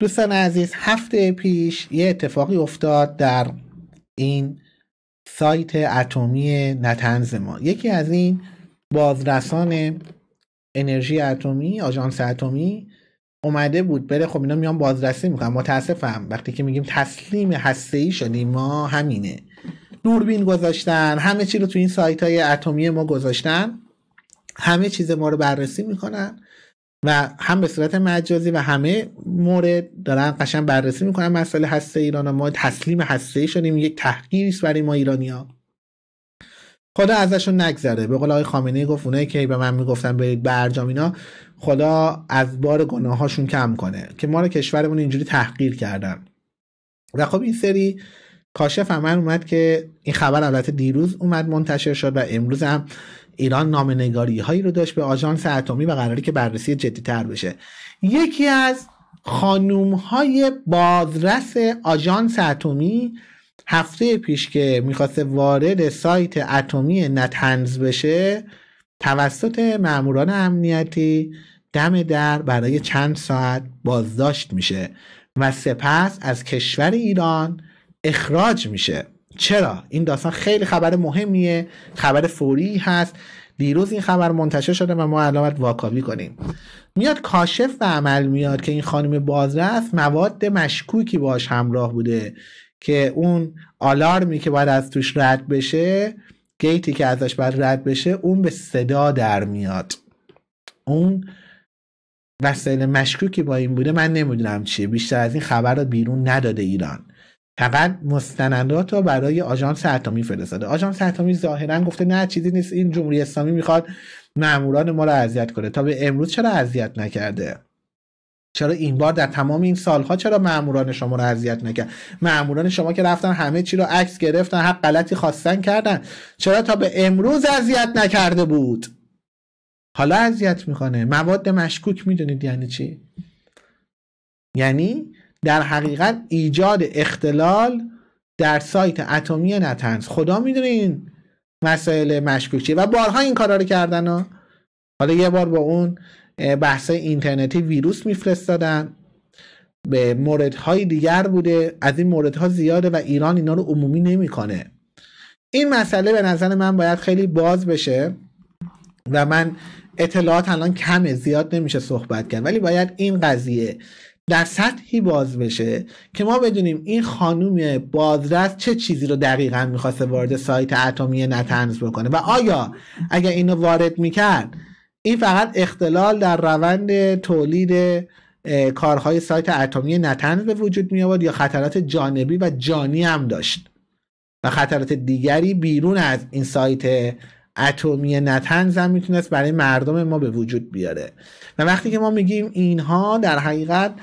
دوستان عزیز هفته پیش یه اتفاقی افتاد در این سایت اتمی نتنز ما. یکی از این بازرسان انرژی اتمی آژانس اتمی اومده بود بره خب اینا میان بازرسی می‌کنن. متاسفم وقتی که میگیم تسلیم هسته شدیم ما همینه. دوربین گذاشتن همه چی رو تو این سایت های اتمی ما گذاشتن همه چیز ما رو بررسی می‌کنن. و هم به صورت مجازی و همه مورد دارن قشن بررسی می‌کنن مسئله هسته ایران و ما تسلیم هسته شدیم. یک تحقیری برای ما ایرانیا خدا ازشون نگذره. به قول آقای خامنه‌ای گفت اونایی که به من می‌گفتن برید برجام اینا خدا از بار گناهاشون کم کنه. که ما رو کشورمون اینجوری تحقیر کردن. و خب این سری کاشف من اومد که این خبر البته دیروز اومد منتشر شد و امروز هم ایران نامنگاری هایی رو داشت به آژانس اتمی و قراری که بررسی جدی تر بشه. یکی از خانوم های بازرس آژانس اتمی هفته پیش که می‌خواسته وارد سایت اتمی نتنز بشه توسط ماموران امنیتی دم در برای چند ساعت بازداشت میشه و سپس از کشور ایران اخراج میشه. چرا؟ این داستان خیلی خبر مهمیه خبر فوری هست. دیروز این خبر منتشر شده و ما علامت واکاوی کنیم. میاد کاشف به عمل میاد که این خانم بازرس مواد مشکوکی باش همراه بوده که اون آلارمی که باید از توش رد بشه گیتی که ازش باید رد بشه اون به صدا در میاد. اون وسایل مشکوکی با این بوده من نمی‌دونم چیه. بیشتر از این خبر رو بیرون نداده ایران. فقط مستندات رو برای آژانس اتمی فرستاده. آژانس اتمی ظاهرا گفته نه چیزی نیست. این جمهوری اسلامی می‌خواد ماموران ما رو اذیت کنه. تا به امروز چرا اذیت نکرده؟ چرا این بار در تمام این سالها چرا ماموران شما رو اذیت نکرد؟ ماموران شما که رفتن همه چی رو عکس گرفتن هر غلطی خواستن کردن. چرا تا به امروز اذیت نکرده بود؟ حالا اذیت می‌کنه. مواد مشکوک می‌دونید یعنی چی؟ یعنی در حقیقت ایجاد اختلال در سایت اتمی نتنز. خدا می‌دونه این مسائل مشکوک و بارها این کارا رو کردن ها. حالا یه بار با اون بحث اینترنتی ویروس میفرستادن. به موردهای دیگر بوده. از این موردها زیاده و ایران اینا رو عمومی نمی‌کنه. این مسئله به نظر من باید خیلی باز بشه. و من اطلاعات الان کمه. زیاد نمیشه صحبت کرد. ولی باید این قضیه در سطحی باز بشه که ما بدونیم این خانوم بازرس چه چیزی رو دقیقا می‌خواسته وارد سایت اتمی نتنز بکنه و آیا اگر اینو وارد می‌کرد این فقط اختلال در روند تولید کارهای سایت اتمی نتنز به وجود می یا خطرات جانبی و جانی هم داشت و خطرات دیگری بیرون از این سایت اتمی نتنز هم می‌تونست برای مردم ما به وجود بیاره و وقتی که ما میگیم اینها در حقیقت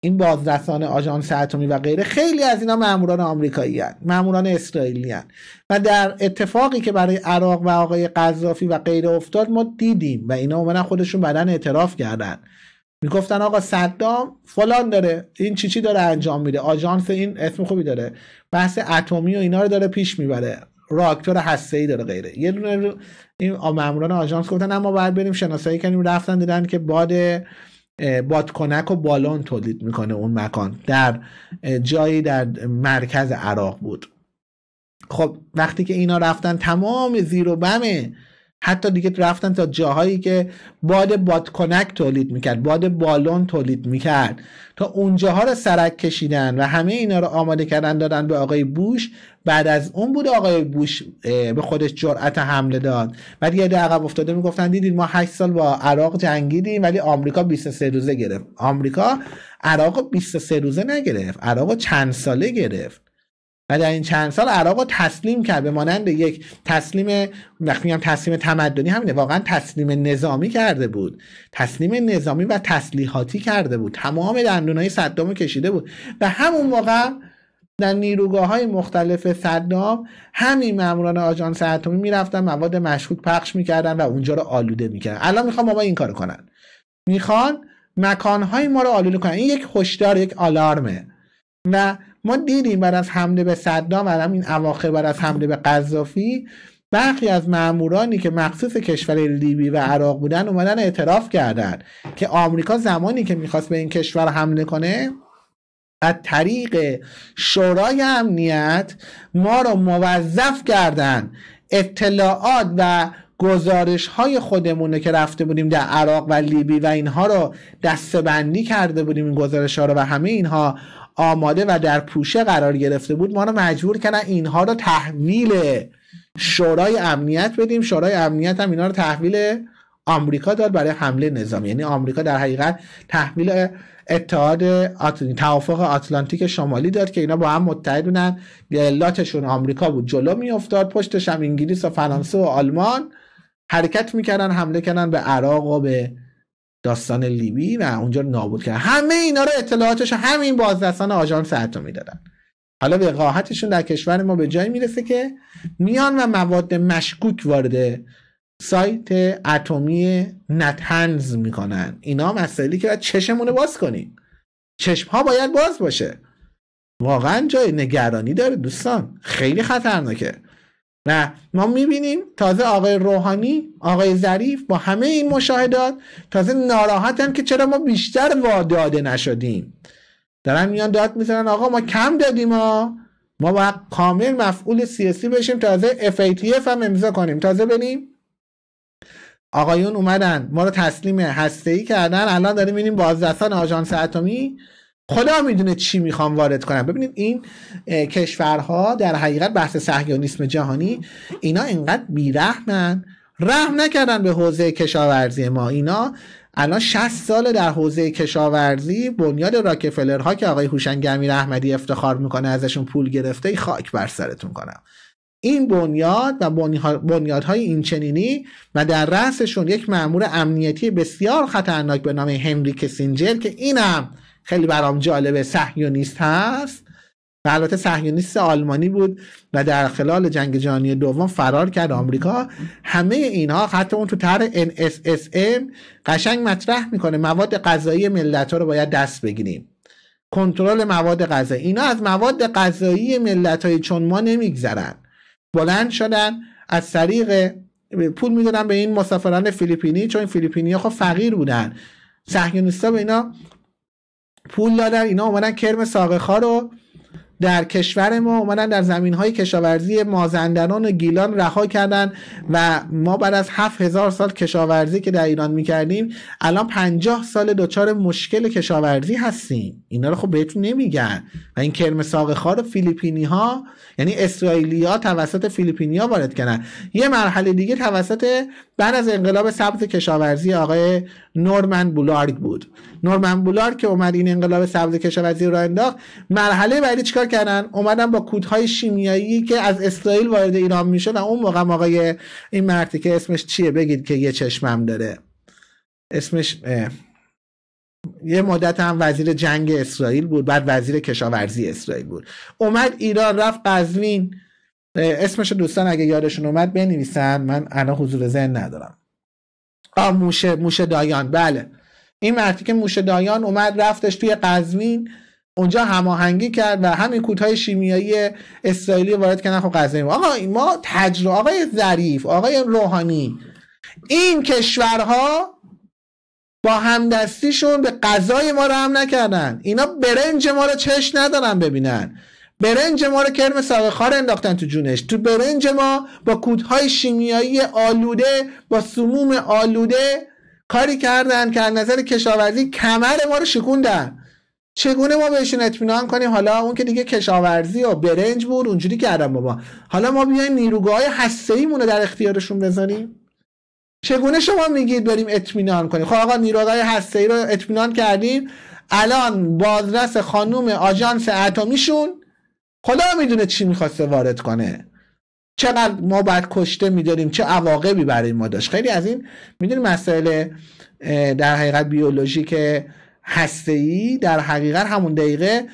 این بازرسان آژانس اتمی و غیره خیلی از اینا ماموران آمریکایی هن. ماموران اسرائیلی هن. و در اتفاقی که برای عراق و آقای قذافی و غیره افتاد ما دیدیم و اینا اومدن خودشون بدن اعتراف کردن می‌گفتن آقا صدام فلان داره این چی چی داره انجام میده آژانس این اسم خوبی داره بحث اتمی و اینا رو داره پیش می‌بره راکتور هسته ای داره غیره. یه دونه این ماموران آژانس گفتن اما باید بریم شناسایی کنیم. رفتن دیدن که باد بادکنک و بالون تولید می‌کنه اون مکان در جایی در مرکز عراق بود. خب وقتی که اینا رفتن تمام زیر و بمه حتی دیگه رفتن تا جاهایی که باد بادکنک تولید می‌کرد باد بالون تولید می‌کرد. تا اونجاها رو سرک کشیدن و همه اینا رو آماده کردن دادن به آقای بوش. بعد از اون بود آقای بوش به خودش جرأت حمله داد. بعد یه عقب افتاده می‌گفتن دیدید ما 8 سال با عراق جنگیدیم ولی آمریکا 23 روزه گرفت. آمریکا عراق 23 روزه نگرفت عراق چند ساله گرفت. و در این چند سال عراق رو تسلیم کرد به مانند یک تسلیم وقتی میگم تسلیم تمدنی همینه واقعا تسلیم نظامی کرده بود. تسلیم نظامی و تسلیحاتی کرده بود. تمام دندونهای صدام کشیده بود. و همون موقع در نیروگاه های مختلف صدام همین ماموران آژانس اتمی می‌رفتن مواد مشکوک پخش می‌کردن و اونجا رو آلوده می‌کردن. الان می‌خوام بابا این کارو کنن. می‌خوان مکانهای ما رو آلوده کنن. این یک هشدار یک آلارمه. و ما دیدیم بعد از حمله به صدام و همین اواخر بعد از حمله به قذافی برخی از مامورانی که مخصوص کشور لیبی و عراق بودن اومدن اعتراف کردن که آمریکا زمانی که می‌خواست به این کشور حمله کنه از طریق شورای امنیت ما رو موظف کردن. اطلاعات و گزارش های خودمونه که رفته بودیم در عراق و لیبی و اینها رو دستبندی کرده بودیم این گزارش ها رو و همه اینها آماده و در پوشه قرار گرفته بود ما رو مجبور کردن اینها رو تحویل شورای امنیت بدیم. شورای امنیت هم اینا رو تحویل آمریکا داد برای حمله نظامی. یعنی آمریکا در حقیقت تحویل اتحاد توافق آتلانتیک شمالی داد که اینا با هم متحد بودن. لاتشون آمریکا بود. جلو میافتاد پشتش هم انگلیس و فرانسه و آلمان حرکت می‌کردن حمله کردن به عراق و به داستان لیبی و اونجا نابود کردن. همه اینا رو اطلاعاتش همین بازرسان آژانس اتمی دادن حالا وقاحتشون در کشور ما به جایی می‌رسه که میان و مواد مشکوک وارد سایت اتمی نتنز می‌کنن. اینا مسائلی که باید چشمونه باز کنیم. چشم ها باید باز باشه. واقعا جای نگرانی داره دوستان. خیلی خطرناکه. و ما می‌بینیم تازه آقای روحانی آقای ظریف با همه این مشاهدات تازه ناراحتن که چرا ما بیشتر واداده نشدیم. دارن میان داد می‌زنن آقا ما کم دادیم ما ما باید کامل مفعول سیاسی بشیم تازه FATF هم امضا کنیم. تازه بریم. آقایون اومدن. ما رو تسلیم هسته ای کردن. الان داریم می‌بینیم بازرسان آژانس اتمی خدا می‌دونه چی می‌خوام وارد کنم. ببینید این کشورها در حقیقت بحث صهیونیسم جهانی اینا اینقدر بیرحمن. رحم نکردن به حوزه کشاورزی ما. اینا الان 60 سال در حوزه کشاورزی بنیاد راکفلرها که آقای هوشنگ امیر احمدی افتخار می‌کنه ازشون پول گرفته خاک بر سرتون کنم. این بنیاد و بنیادهای این چنینی و در رأسشون یک مأمور امنیتی بسیار خطرناک به نام هنری کسینجر که اینم خیلی برام جالبه. صهیونیست هست. و البته صهیونیست آلمانی بود و در خلال جنگ جهانی دوم فرار کرد آمریکا. همه اینها حتی اون تو طرح NSSM قشنگ مطرح می‌کنه. مواد غذایی ملت ها رو باید دست بگیریم. کنترل مواد غذایی. اینا از مواد غذایی ملت های چون ما نمیگذرن. بلند شدن. از طریق پول می‌دادن به این مسافران فیلیپینی چون فیلیپینی ها خب فقیر بودن. صهیونیستا به اینا پول دادن اینا اومدن کرم ساقه رو در کشور ما اومدن در زمین های کشاورزی مازندران و گیلان رها کردن و ما بعد از هفت هزار سال کشاورزی که در ایران می‌کردیم الان پنجاه سال دچار مشکل کشاورزی هستیم. اینا رو خب بهتون نمیگن. و این کرم ساقه خار فیلیپینی ها یعنی اسرائیلی ها توسط فیلیپینی ها وارد کردن. یه مرحله دیگه توسط بعد از انقلاب سبز کشاورزی آقای نورمن بولارگ بود. نورمن بولارگ که اومد این انقلاب سبز کشاورزی رو انداخت مرحله بعدی چیکار کردن؟ اومدن با کودهای شیمیایی که از اسرائیل وارد ایران می‌شد اون موقع آقای این مردی که اسمش چیه؟ بگید که یه چشمم داره. اسمش یه مدت هم وزیر جنگ اسرائیل بود بعد وزیر کشاورزی اسرائیل بود. اومد ایران رفت قزوین. اسمش دوستان اگه یادشون اومد بنویسن. من الان حضور ذهن ندارم. موشه موشه دایان. بله. این مردی که موشه دایان اومد رفتش توی قزوین. اونجا هماهنگی کرد و همین کودهای شیمیایی اسرائیلی وارد کردن. خب قزوین. آقا ما تجربه آقای ظریف آقای روحانی. این کشورها با همدستیشون به غذای ما رو هم نکردن. اینا برنج ما رو چش ندارن ببینن. برنج ما رو کرم ساقه انداختن تو جونش. تو برنج ما با کودهای شیمیایی آلوده با سموم آلوده کاری کردن که از نظر کشاورزی کمر ما رو شکوندن. چگونه ما بهشون اطمینان کنیم؟ حالا اون که دیگه کشاورزی و برنج بود اونجوری کردن بابا. حالا ما بیایم نیروگاه هسته رو در اختیارشون بذاریم. چگونه شما میگید بریم اطمینان کنیم؟ خب آقا نیروگاه هسته رو اطمینان کردیم الان بازرس خانوم آژانس اتمیشون خدا می‌دونه چی می‌خواسته وارد کنه. چقدر ما باید کشته میداریم چه عواقبی برای ما داشت. خیلی از این می‌دونیم مسائل در حقیقت بیولوژیک هسته ای در حقیقت همون دقیقه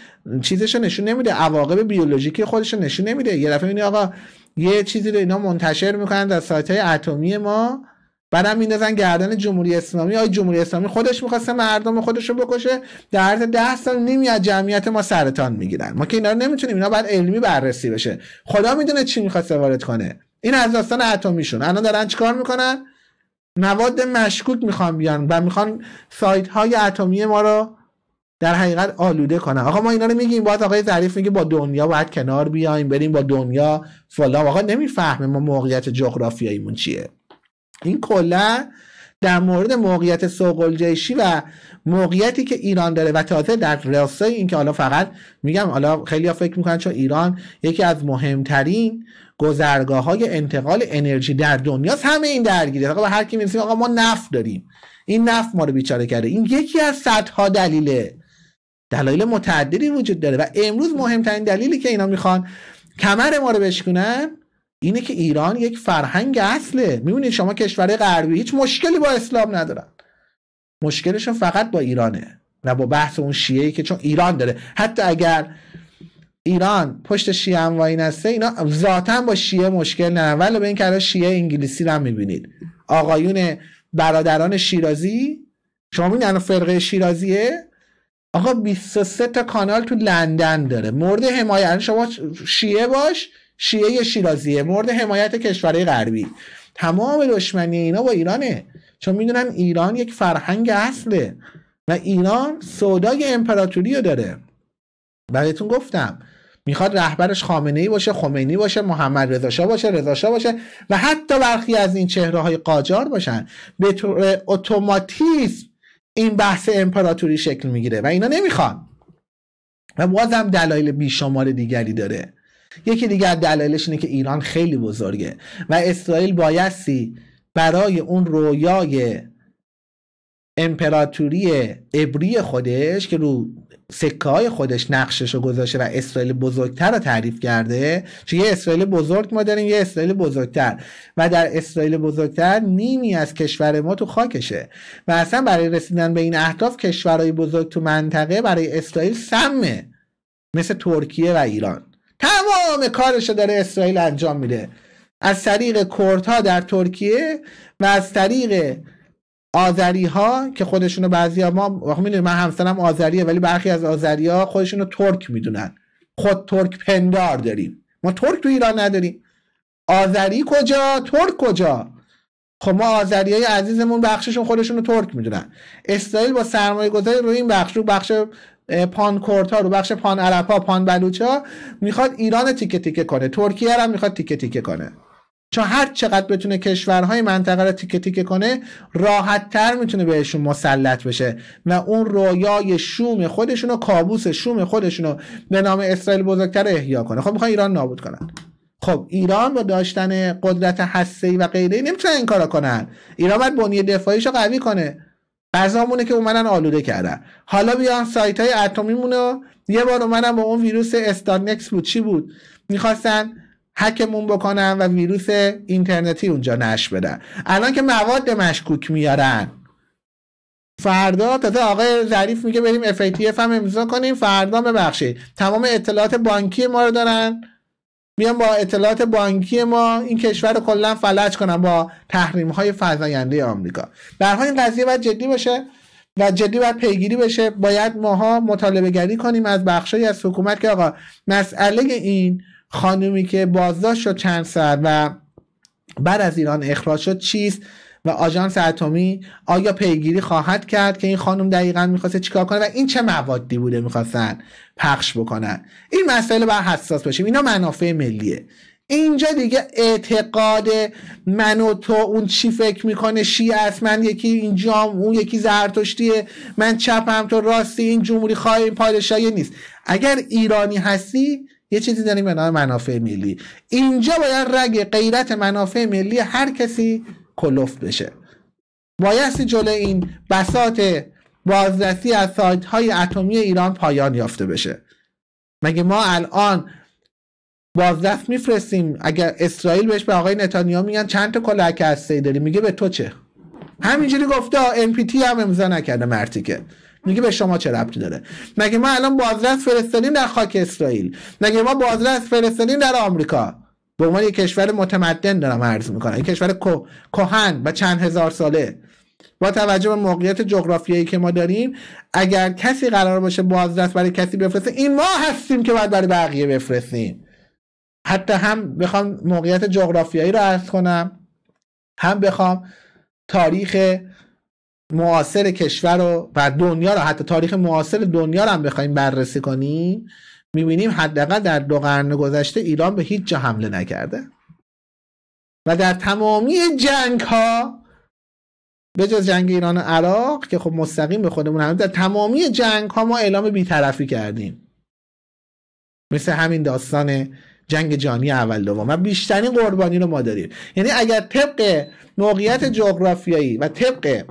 چیزش نشون نمیده. عواقب بیولوژیکی خودش نشون نمیده. یه دفعه آقا یه چیزی رو اینا منتشر می‌کنن در سایت های اتمی ما. بعدم میندازن گردن جمهوری اسلامی. آی جمهوری اسلامی خودش می‌خواسته مردم خودش رو بکشه در عرض ده سال نیمی از جمعیت ما سرطان می‌گیرن. ما که اینا رو نمی‌تونیم اینا باید علمی بررسی بشه. خدا می‌دونه چی می‌خواسته وارد کنه. این از داستان اتمیشون. الان دارن چیکار می‌کنن؟ مواد مشکوک می‌خوان بیان و می‌خوان سایت های اتمی ما رو در حقیقت آلوده کنن. آقا ما اینا رو میگیم باز آقای ظریف میگه با دنیا باید کنار بیایم بریم با دنیا فلان. آقا نمی‌فهمه ما موقعیت جغرافیاییمون چیه. این کلا در مورد موقعیت سوقل جیشی و موقعیتی که ایران داره و تازه در راستای این که حالا فقط میگم حالا خیلی فکر می‌کنن چون ایران یکی از مهمترین گذرگاه های انتقال انرژی در دنیاست همه این درگیره. آقا هر کی می‌رسیم آقا ما نفت داریم. این نفت ما رو بیچاره کرده. این یکی از صدها دلیله. دلایل متعددی وجود داره و امروز مهمترین دلیلی که اینا می‌خوان کمر ما رو بشکنن اینه که ایران یک فرهنگ اصله. می‌بینید شما کشور غربی هیچ مشکلی با اسلام ندارن. مشکلشون فقط با ایرانه و با بحث اون شیعه که چون ایران داره. حتی اگر ایران پشت شیعه هم وای نسته اینا ذاتا با شیعه مشکل ندارن ولی به این که شیعه انگلیسی رو هم می‌بینید. آقایون برادران شیرازی شما می‌بینید فرقه شیرازیه؟ آقا 23 تا کانال تو لندن داره. مورد حمایت شما شیعه باش شیعه شیرازیه مورد حمایت کشورهای غربی. تمام دشمنی اینا با ایرانه. چون می‌دونن ایران یک فرهنگ اصله و ایران سودای امپراتوری رو داره. برایتون گفتم می‌خواد رهبرش خامنه ای باشه خمینی باشه محمد رضا شاه باشه رضا شاه باشه و حتی برخی از این چهره های قاجار باشن. به طور اتوماتیسم این بحث امپراتوری شکل می‌گیره و اینا نمی‌خوان. و بازم دلایل بیشمار دیگری داره. یکی دیگر دلایلش اینه که ایران خیلی بزرگه و اسرائیل بایستی برای اون رویای امپراتوری ابری خودش که رو سکه های خودش نقشش رو گذاشته و اسرائیل بزرگتر رو تعریف کرده چون یه اسرائیل بزرگ ما داریم یه اسرائیل بزرگتر و در اسرائیل بزرگتر نیمی از کشور ما تو خاکشه و اصلا برای رسیدن به این اهداف کشورهای بزرگ تو منطقه برای اسرائیل سمه مثل ترکیه و ایران. تمام کارش رو داره اسرائیل انجام میده. از طریق کردها در ترکیه و از طریق آذری ها که خودشونو بعضی ها ما می‌دونیم من همسرم آذریه ولی برخی از آذری ها خودشونو ترک می‌دونن. خود ترک پندار داریم. ما ترک تو ایران نداریم. آذری کجا؟ ترک کجا؟ خب ما آذری های عزیزمون بخششون خودشونو ترک می‌دونن. اسرائیل با سرمایه گذاری روی این بخش رو بخش پان کورت ها رو بخش پان عرب ها پان بلوچ ها می‌خواد ایران تیکه تیکه کنه. ترکیه هم می‌خواد تیکه تیکه کنه. چون هر چقدر بتونه کشورهای منطقه رو تیکه تیکه کنه راحت تر می‌تونه بهشون مسلط بشه. و اون رویای شوم خودشون و کابوس شوم خودشون رو به نام اسرائیل بزرگتر احیا کنه. خب می‌خوان ایران نابود کنن. خب ایران با داشتن قدرت هسته‌ای و غیره نمی‌تونه این کارا کنن. ایران باید بنیه دفاعیشو قوی کنه. غذامونه که اومدن آلوده کردن. حالا بیان سایت های اتمیمون رو یه بار اومدن با اون ویروس استارنکس بود. چی بود؟ می‌خواستن هکمون بکنن و ویروس اینترنتی اونجا نش بدن. الان که مواد مشکوک میارن. فردا تازه آقای ظریف میگه بریم FATF هم امضا کنیم. فردا ببخشید. تمام اطلاعات بانکی ما رو دارن. میان با اطلاعات بانکی ما این کشور رو کلا فلج کنن با تحریم های فزاینده آمریکا. در این قضیه باید جدی باشه و جدی باید پیگیری بشه. باید ماها مطالبه گری کنیم از بخشی از حکومت که آقا مسئله این خانومی که بازداشت شد چند ساعت و بعد از ایران اخراج شد چیست؟ و آژانس اتمی آیا پیگیری خواهد کرد که این خانم دقیقا می‌خواسته چیکار کنه و این چه موادی بوده می‌خواستن پخش بکنن؟ این مسئله باید حساس باشیم. اینا منافع ملیه. اینجا دیگه اعتقاد من و تو اون چی فکر می‌کنه شیعه است من یکی اینجا اون یکی زرتشتیه من چپم تو راستی این جمهوری خواه این پادشاهی نیست. اگر ایرانی هستی یه چیزی داریم به نام منافع ملی. اینجا باید رگ غیرت منافع ملی هر کسی کلفت بشه. بایستی جلو این بسات بازرسی از سایت های اتمی ایران پایان یافته بشه. مگه ما الان بازدست میفرستیم؟ اگر اسرائیل بهش به آقای نتانیاهو میگن چند تا کلاهک هسته داری میگه به تو چه؟ همینجوری گفته ان هم امضا نکرده مرتیکه میگه به شما چه ربطی داره؟ مگه ما الان بازرس فرستادیم در خاک اسرائیل؟ مگه ما بازرس فرستادیم در آمریکا؟ به عنوان یک کشور متمدن دارم عرض می‌کنم. یک کشور کهن و چند هزار ساله. با توجه به موقعیت جغرافیایی که ما داریم اگر کسی قرار باشه بازرس برای کسی بفرسته این ما هستیم که باید برای بقیه بفرستیم. حتی هم بخوام موقعیت جغرافیایی رو عرض کنم هم بخوام تاریخ معاصر کشور رو و دنیا رو حتی تاریخ معاصر دنیا رو هم بخوایم بررسی کنیم. می‌بینیم حداقل در دو قرن گذشته ایران به هیچ جا حمله نکرده. و در تمامی جنگ ها به جز جنگ ایران و عراق که خب مستقیم به خودمون هم در تمامی جنگ ها ما اعلام بیطرفی کردیم. مثل همین داستان جنگ جانی اول دوم. و بیشترین قربانی رو ما داریم. یعنی اگر طبق موقعیت جغرافیایی و طبق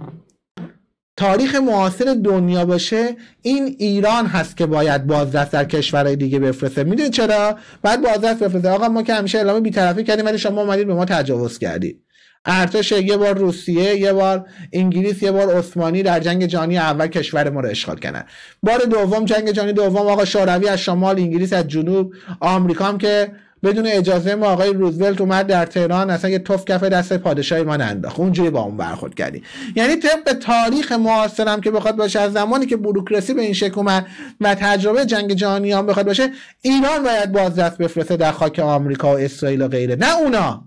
تاریخ معاصر دنیا باشه این ایران هست که باید بازدست در کشورهای دیگه بفرسته. می‌دونید چرا؟ باید بازدست بفرسته. آقا ما که همیشه اعلام بیطرفی کردیم ولی شما اومدید به ما تجاوز کردید. ارتش یه بار روسیه یه بار انگلیس یه بار عثمانی در جنگ جهانی اول کشور ما رو اشغال کردن. بار دوم جنگ جهانی دوم آقا شوروی از شمال انگلیس از جنوب آمریکا هم که بدون اجازه ما آقای روزولت اومد در تهران اصلا یه توف کف دست پادشاهی ما ننداخت. اونجوری با اون برخورد کردی. یعنی طبق تاریخ معاصرم که بخواد باشه از زمانی که بوروکراسی به این شکل اومد و تجربه جنگ جهانی هم بخواد باشه ایران باید بازدست بفرسته در خاک آمریکا و اسرائیل و غیره. نه اونا.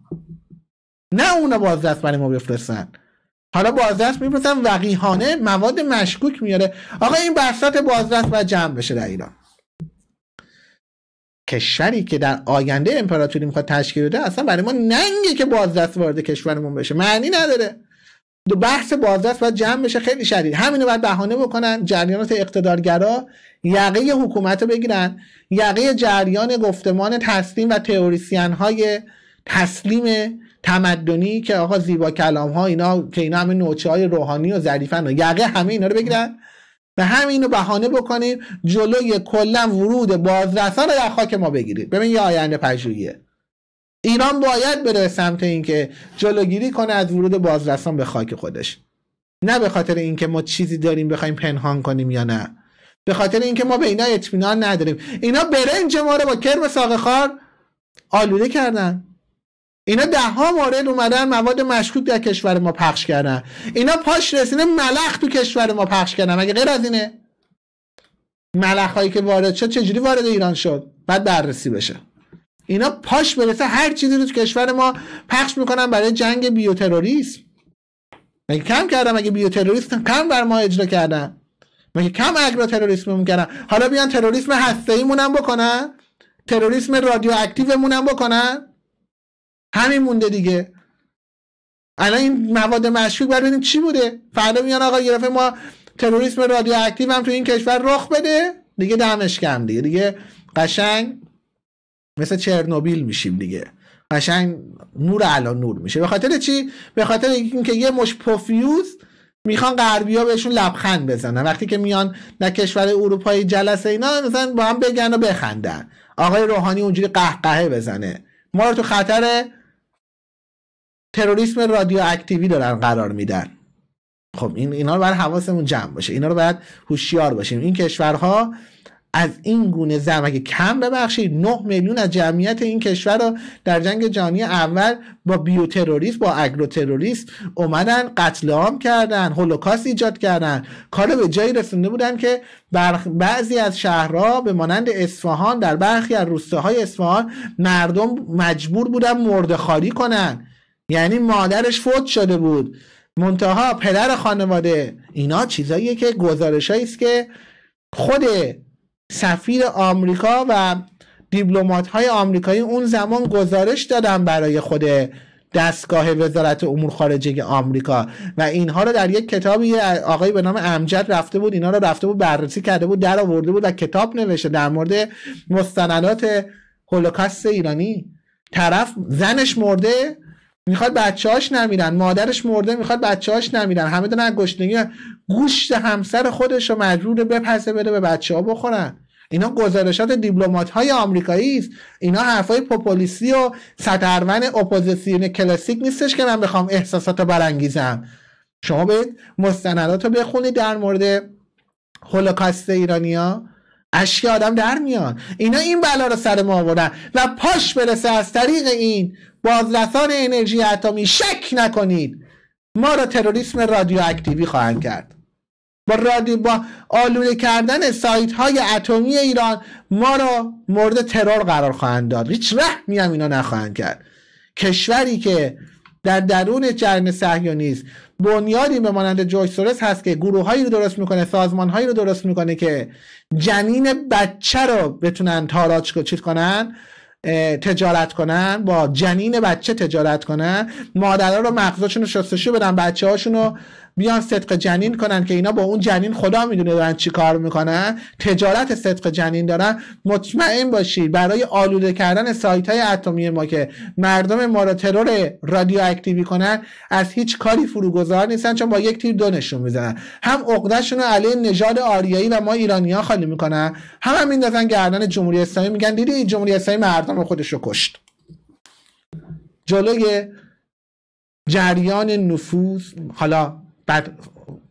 نه اونا بازدست برای ما بفرستن. حالا بازدست میفرستن وقیحانه مواد مشکوک میاره. آقا این بساط بازدست باید جمع بشه در ایران. کشوری که در آینده امپراتوری می‌خواد تشکیل بده اصلا برای ما ننگه که بازدست وارد کشورمون بشه. معنی نداره. دو بحث بازدست باید جمع بشه خیلی شدید. همینو باید بهانه بکنن جریانات اقتدارگرا یقه حکومت رو بگیرن. یقه جریان گفتمان تسلیم و تئوریسین های تسلیم تمدنی که آقا زیبا کلام ها اینا که اینا همه نوچه های روحانی و ظریفن و یقه همه اینا رو بگیرن. و همینو بهانه بکنیم جلوی کلا ورود بازرسان رو در خاک ما بگیرید. ببین یه آینده پژوهیه. ایران باید بره سمت اینکه جلوگیری کنه از ورود بازرسان به خاک خودش. نه به خاطر اینکه ما چیزی داریم بخوایم پنهان کنیم یا نه. به خاطر اینکه ما به اینا اطمینان نداریم. اینا برنج ما رو با کرم ساقه خار آلوده کردن. اینا ده ها مورد اومدن مواد مشکوک در کشور ما پخش کردن. اینا پاش رسینه ملخ تو کشور ما پخش کردن. مگه غیر از اینه؟ ملخ هایی که وارد شد چجوری وارد ایران شد؟ بعد بررسی بشه. اینا پاش برسه هر چیزی رو تو کشور ما پخش می‌کنن برای جنگ بیوتروریسم. مگه کم کردن؟ مگه بیوتروریسم کم بر ما اجرا کردن؟ مگه کم اگرا تروریسم می‌کردن حالا بیان تروریسم هسته هم بکنن؟ تروریسم رادیواکتیو هم بکنن؟ همین مونده دیگه. الان این مواد مشکوک باید ببینیم چی بوده؟ فردا میان آقا گرفته ما تروریسم رادیواکتیو هم تو این کشور رخ بده. دیگه دمش کم دیگه. دیگه قشنگ مثل چرنوبیل میشیم دیگه. قشنگ نور الان نور میشه. به خاطر چی؟ به خاطر اینکه یه مشت پفیوز می‌خوان غربیا بهشون لبخند بزنن. وقتی که میان در کشور اروپایی جلسه اینا مثلا با هم بگن و بخندن. آقای روحانی اونجوری قهقهه بزنه. ما رو تو خطر تروریسم رادیواکتیوی دارن قرار میدن. خب این اینا رو باید حواسمون جمع باشه. اینا رو باید هوشیار باشیم. این کشورها از این گونه زم اگه کم ببخشید 9 میلیون از جمعیت این کشور رو در جنگ جهانی اول با بیوتروریسم با اگروتروریسم اومدن قتل عام کردن هولوکاست ایجاد کردن. کار به جایی رسونده بودن که بعضی از شهرها به مانند اصفهان در برخی از روستاهای اصفهان مردم مجبور بودن مردخاری کنن. یعنی مادرش فوت شده بود. منتها پدر خانواده اینا چیزاییه که گزارش است که خود سفیر آمریکا و دیپلمات های آمریکایی اون زمان گزارش دادن برای خود دستگاه وزارت امور خارجه آمریکا. و اینها رو در یک کتابی آقای به نام امجد رفته بود اینا رو رفته بود بررسی کرده بود در آورده بود و کتاب نوشته در مورد مستندات هولوکاست ایرانی. طرف زنش مرده می‌خواد بچه‌هاش نمیرن مادرش مرده می‌خواد بچه‌هاش نمیرن. همه دارن گشنگی گوشت همسر خودش رو مجبور بپسه بده به بچه ها بخورن. اینا گزارشات دیپلمات های آمریکایی است. اینا حرفای پوپولیستی و سترون اپوزیسیون کلاسیک نیستش که من بخوام احساسات برانگیزم. شما برید مستندات رو بخونید در مورد هولوکاست ایرانیا اشک آدم در میان اینا این بلا رو سر ما آوردن. و پاش برسه از طریق این بازرسان انرژی اتمی شک نکنید. ما را تروریسم رادیواکتیوی خواهند کرد. با رادیو با آلوده کردن سایت های اتمی ایران ما را مورد ترور قرار خواهند داد. هیچ رحمی هم اینا نخواهند کرد. کشوری که در درون جریان صهیونیست بنیادی به مانند جورج سورس هست که گروه هایی رو درست می‌کنه سازمان هایی رو درست می‌کنه که جنین بچه رو بتونن تاراج چیز کنن تجارت کنن با جنین بچه تجارت کنن. مادرها رو مغزشون رو شستشو بدن بچه هاشون رو بیان صدق جنین کنن که اینا با اون جنین خدا می‌دونه دارن چی کار می‌کنن. تجارت صدق جنین دارن. مطمئن باشید برای آلوده کردن سایت های اتمی ما که مردم ما رو ترور رادیواکتیوی کنن از هیچ کاری فروگذار نیستن چون با یک تیر دو نشون می‌زنن هم عقدهشون رو علیه نژاد آریایی و ما ایرانیان خالی می‌کنن. هم هم میندازن گردن جمهوری اسلامی. میگن دیدی جمهوری اسلامی مردم خودش رو کشت. جلوی جریان نفوذ حالا بد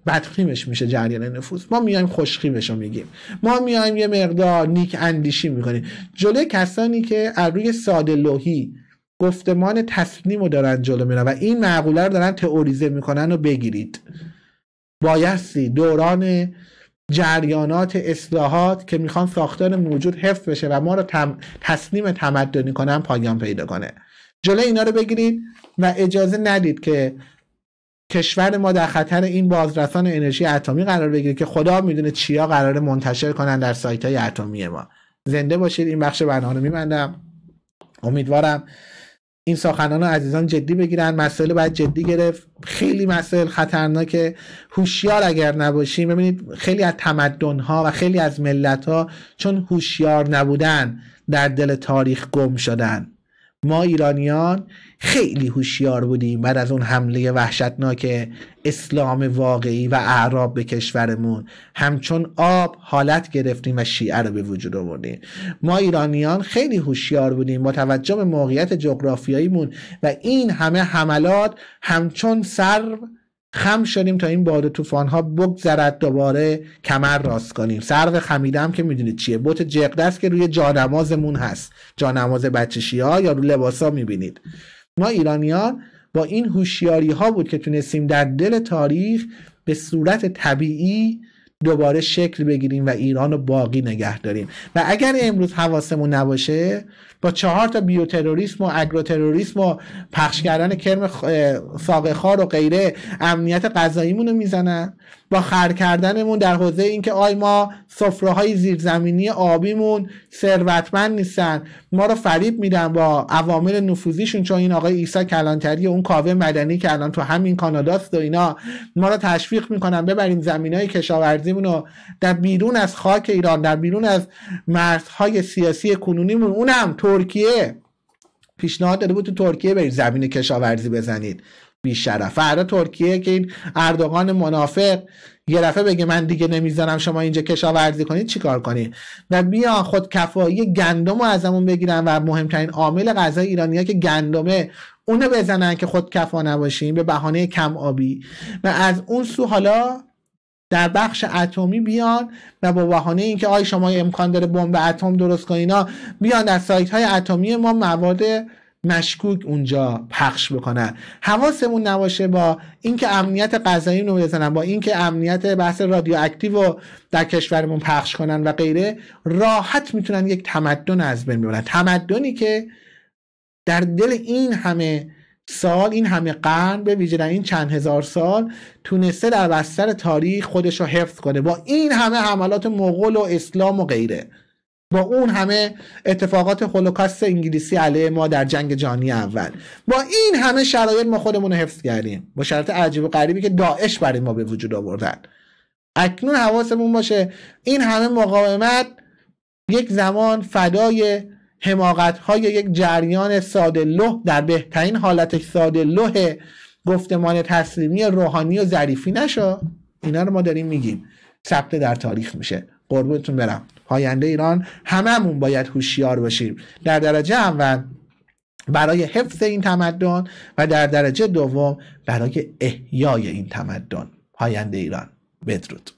بدخیمش میشه جریان نفوذ. ما میایم خوشخیمش رو میگیم. ما میایم یه مقدار نیک اندیشی می‌کنیم. جلوی کسانی که از روی ساده لوحی گفتمان تسلیم رو دارن جلو میرن و این معقوله رو دارن تئوریزه می‌کنن و بگیرید. بایستی دوران جریانات اصلاحات که می‌خوان ساختار موجود حفظ بشه و ما رو تم... تسلیم تمدنی کنن پایان پیدا کنه. جلوی اینا رو بگیرید و اجازه ندید که کشور ما در خطر این بازرسان انرژی اتمی قرار بگیره که خدا می‌دونه چیا قرار منتشر کنن در سایت های اتمی ما. زنده باشید این بخش برنامه رو میبندم. امیدوارم این سخنان عزیزان جدی بگیرن. مسئله باید جدی گرفت. خیلی مسائل خطرناکه هوشیار اگر نباشیم. ببینید خیلی از تمدن ها و خیلی از ملت ها چون هوشیار نبودن در دل تاریخ گم شدن. ما ایرانیان خیلی هوشیار بودیم بعد از اون حمله وحشتناک اسلام واقعی و اعراب به کشورمون. همچون آب حالت گرفتیم و شیعه رو به وجود آوردیم. ما ایرانیان خیلی هوشیار بودیم با توجه به موقعیت جغرافیاییمون و این همه حملات همچون سر خم شدیم تا این باد طوفان ها بگذرد دوباره کمر راست کنیم. سرو خمیده که می‌دونید چیه؟ بوت جقدست که روی جانمازمون هست. جانماز بچشی ها یا رو لباسا می‌بینید. ما ایرانیان با این هوشیاری ها بود که تونستیم در دل تاریخ به صورت طبیعی دوباره شکل بگیریم و ایران رو باقی نگه داریم. و اگر امروز حواسمون نباشه با چهار تا بیوتروریسم و اگروتروریسم و پخش کردن کرم ساقه خار و غیره امنیت غذاییمون رو می‌زنن. با خر کردنمون در حوزه اینکه آی ما سفره های زیرزمینی آبیمون ثروتمند نیستن. ما رو فریب میدن با عوامل نفوذیشون چون این آقای عیسی کلانتری و اون کاوه مدنی که الان تو همین کاناداست و اینا ما رو تشویق می‌کنن ببریم زمین های کشاورزیمون رو در بیرون از خاک ایران در بیرون از مرزهای سیاسی کنونیمون. اونم ترکیه. پیشنهاد داده بود تو ترکیه برید زمین کشاورزی بزنید بیشرف فردا ترکیه که این اردوغان منافق یه دفعه بگه من دیگه نمی‌ذارم شما اینجا کشاورزی کنید چیکار کنید و بیان خود کفایی گندم رو ازمون بگیرن و مهمترین عامل غذای ایرانی که گندمه اونو بزنن که خود کفا نباشیم به بهانه کم آبی. و از اون سو حالا در بخش اتمی بیان و با بهانه اینکه آی شما امکان داره بمب اتم درست کنینا بیان در سایت های اتمی ما مواد مشکوک اونجا پخش بکنن. حواسمون نباشه با اینکه امنیت غذایی رو بزنن با اینکه امنیت بحث رادیواکتیو رو در کشورمون پخش کنن و غیره راحت می‌تونن یک تمدن از بین ببرن تمدنی که در دل این همه سال این همه قرن به ویژه در این چند هزار سال تونسته در بستر تاریخ خودش رو حفظ کنه. با این همه حملات مغول و اسلام و غیره. با اون همه اتفاقات هولوکاست انگلیسی علیه ما در جنگ جهانی اول. با این همه شرایط ما خودمون رو حفظ کردیم. با شرایط عجیب و غریبی که داعش برای ما به وجود آوردن. اکنون حواسمون باشه این همه مقاومت یک زمان فدای حماقت های یک جریان ساده لح در بهترین حالت ساده لح گفتمان تسلیمی روحانی و ظریفی نشو اینا رو ما داریم میگیم. ثبت در تاریخ میشه. قربونتون برم. پاینده ایران هممون باید هوشیار باشیم. در درجه اول برای حفظ این تمدن و در درجه دوم برای احیای این تمدن. پاینده ایران بدرود.